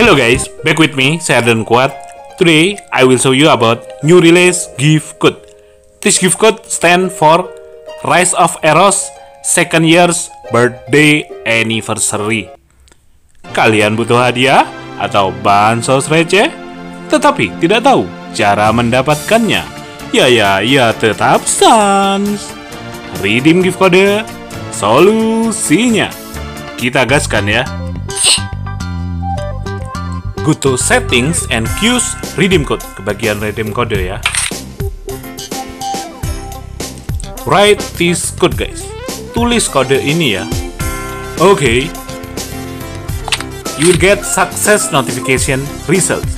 Hello guys, back with me, saya Arden Kuat. Today, I will show you about new release gift code. This gift code stand for Rise of Eros Second Year's Birthday Anniversary. Kalian butuh hadiah atau bansos receh, tetapi tidak tahu cara mendapatkannya? Ya ya ya tetap sans. Redeem gift code, solusinya. Kita gaskan ya. Go to settings and use redeem code ke bagian redeem code ya. Write this code guys. Tulis kode ini ya. Oke. Okay. You will get success notification results.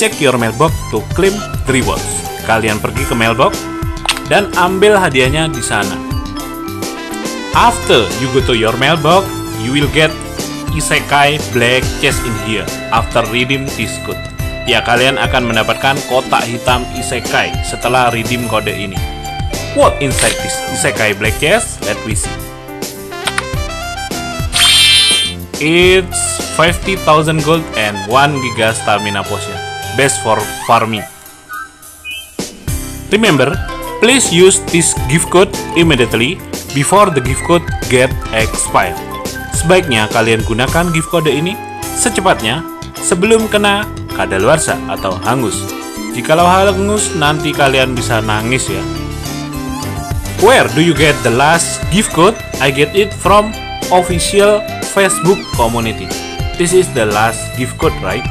Check your mailbox to claim the rewards. Kalian pergi ke mailbox dan ambil hadiahnya di sana. After you go to your mailbox, you will get Isekai Black Chest in here after redeem this code. Ya, kalian akan mendapatkan kotak hitam Isekai setelah redeem kode ini. What inside this Isekai Black Chest? Let me see. It's 50,000 gold and 1 giga stamina potion. Best for farming. Remember, please use this gift code immediately before the gift code get expired. Sebaiknya kalian gunakan gift code ini secepatnya sebelum kena kadaluarsa atau hangus. Jikalau hangus, nanti kalian bisa nangis ya. Where do you get the last gift code? I get it from official Facebook community. This is the last gift code, right?